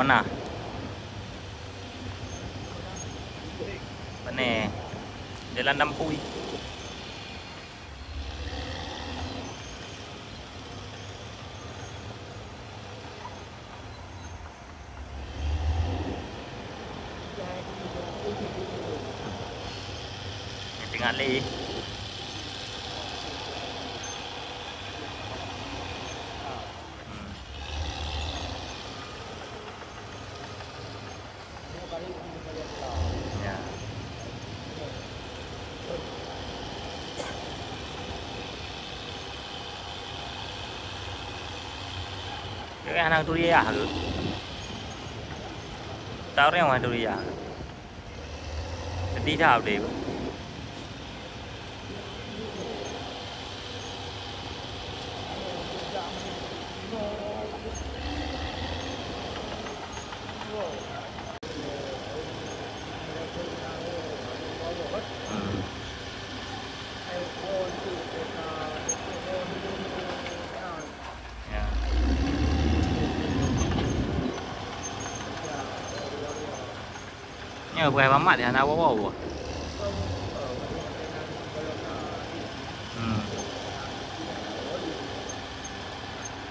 Mana? Mana? Jalan Dampui. Ni Tengah leh. Cái nào tôi đi à hử? Tao đang ngoài tôi đi à? Tí thảo đi. nhưng mà về bấm mặn thì Hà Nam có bầu rồi ừ.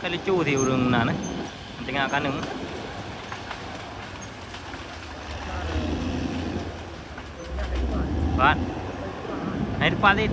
cái lý thì đường là đấy tính là cá nướng. Bạn. Air đi.